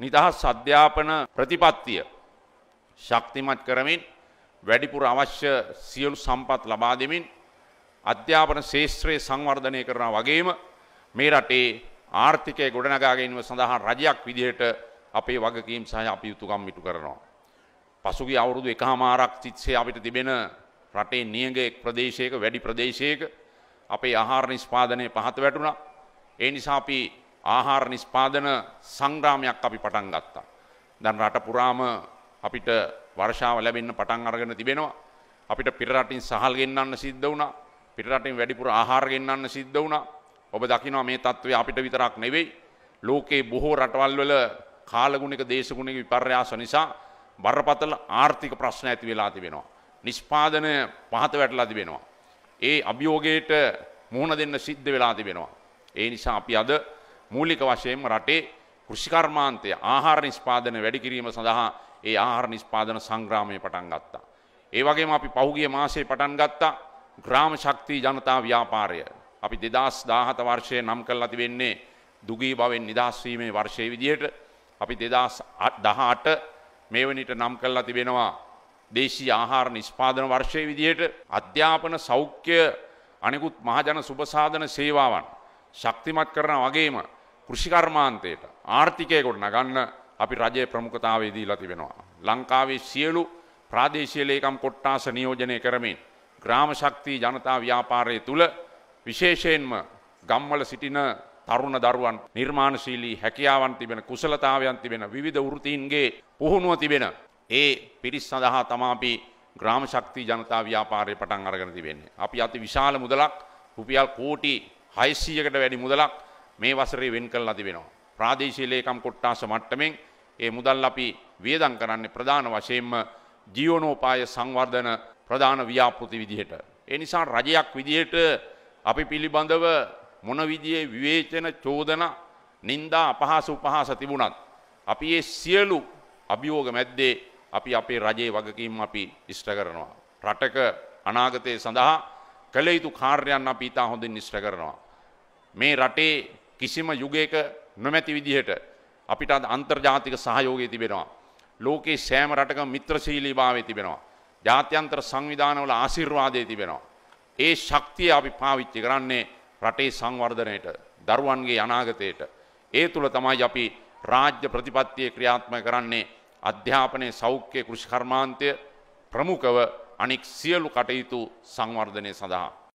නිදහස් අධ්‍යාපන ප්‍රතිපත්තිය ශක්තිමත් කරමින් වැඩිපුර අවශ්‍ය සියලු සම්පත් ලබා දෙමින් අධ්‍යාපන ශේෂත්‍රයේ සංවර්ධනය කරන වගේම මේ රටේ ආර්ථිකය ගොඩනගා ගැනීම සඳහා රජයක් විදිහට අපේ වගකීම් සහ අපි යුතුකම් ඉටු කරනවා. පසුගිය අවුරුදු එකහමාරක් තිස්සේ අපිට තිබෙන රටේ නියඟ එක් ප්‍රදේශයක වැඩි ප්‍රදේශයක අපේ ආහාර නිෂ්පාදනය පහත වැටුණා. ඒ නිසා අපි ආහාර නිෂ්පාදන සංග්‍රාමයක් අපි පටන් ගත්තා. දැන් රට පුරාම අපිට වර්ෂාව ලැබෙන්න පටන් අරගෙන තිබෙනවා. අපිට පිටරටින් සහල් ගෙන්නන්න සිද්ධ වුණා. පිටරටින් වැඩිපුර ආහාර ගෙන්නන්න සිද්ධ වුණා. ඔබ දකිනවා මේ තත්ත්වය අපිට විතරක් නෙවෙයි. ලෝකේ බොහෝ රටවල් වල කාලගුණික දේශගුණික විපර්යාස නිසා බරපතල ආර්ථික ප්‍රශ්න ඇති වෙලා තිබෙනවා. නිෂ්පාදනය පහත වැටලා තිබෙනවා. ඒ අභියෝගයට මුහුණ දෙන්න සිද්ධ වෙලා තිබෙනවා. ඒ නිසා අපි අද මූලික වශයෙන්ම රටේ කෘෂිකර්මාන්තය ආහාර නිෂ්පාදන වැඩි කිරීම සඳහා ඒ ආහාර නිෂ්පාදන සංග්‍රාමය පටන් ගත්තා. ඒ වගේම අපි පහුගිය මාසයේ පටන් ගත්තා ග්‍රාම ශක්තිය ජනතා ව්‍යාපාරය. අපි දෙදස් දාහත වර්ෂය නම් කරලා තිබෙන්නේ දුගී බවෙන් නිදහස්වීමේ වර්ෂය විදියට අපි දෙදස් දහට මේ වනිට නම් කරලා තිබෙනවා දේශී ආහාර නිෂ්පාදන වර්ෂය විදියට අධ්‍යාපන සෞඛ්‍ය අනෙකුත් මහජන සුභසාධන සේවාවන් ශක්තිමත් කරන වගේම කෘෂිකර්මාන්තයට ආර්ථිකය කොට නගන්න අපි රජයේ ප්‍රමුඛතාවය දීලා තිබෙනවා. ලංකාවේ සියලු ප්‍රාදේශීය ලේකම් කොට්ටාස නියෝජනය කරමින් ග්‍රාම ශක්තිය ජනතා ව්‍යාපාරය තුල විශේෂයෙන්ම ගම්වල සිටින තරුණ දරුවන් නිර්මාණශීලී හැකියාවන් තිබෙන කුසලතාවයන් තිබෙන විවිධ වෘතීන්ගේ පුහුණුව තිබෙන ඒ පිරිස් සඳහා තමා අපි ග්‍රාම ශක්තිය ජනතා ව්‍යාපාරය පටන් අරගෙන තිබෙන්නේ. අපි අති විශාල මුදලක් රුපියල් කෝටි 600කට වැඩි මුදලක් මේ වසරේ වෙන් කරලා තිබෙනවා. ප්‍රාදේශීය ලේකම් කොට්ටාස මට්ටමින් ඒ මුදල් අපි වියදම් කරන්නේ ප්‍රධාන වශයෙන්ම ජීවනෝපාය සංවර්ධන ප්‍රධාන ව්‍යාපෘති විදිහට. ඒ නිසා රජයක් විදිහට අපි පිළිබඳව මොන විදිහේ විවේචන චෝදන නින්දා අපහාස උපහාස තිබුණත් අපි ඒ සියලු අභියෝග මැද්දේ අපි අපේ රජයේ වගකීම් අපි ඉෂ්ට කරනවා. රටක අනාගතය සඳහා කළ යුතු කාර්යයන් අපි ඉතා හොඳින් ඉෂ්ට කරනවා. මේ රටේ කිසිම යුගයක නොමැති විදිහට අපිට අන්තර්ජාතික සහයෝගය තිබෙනවා. ලෝකේ සෑම රටක මිත්‍රශීලී භාවය තිබෙනවා. ජාත්‍යන්තර සංවිධානවල ආශිර්වාදය තිබෙනවා. ඒ ශක්තිය අපි පාවිච්චි කරන්නේ රටේ සංවර්ධනයට දරුවන්ගේ අනාගතයට. ඒ තුළ තමයි අපි රාජ්‍ය ප්‍රතිපත්තිය ක්‍රියාත්ම කරන්නේ අධ්‍යාපනය සෞඛ්‍ය කෘෂිකර්මාන්තය ප්‍රමුඛව අනික් සියලු කටයුතු සංවර්ධනය සඳහා.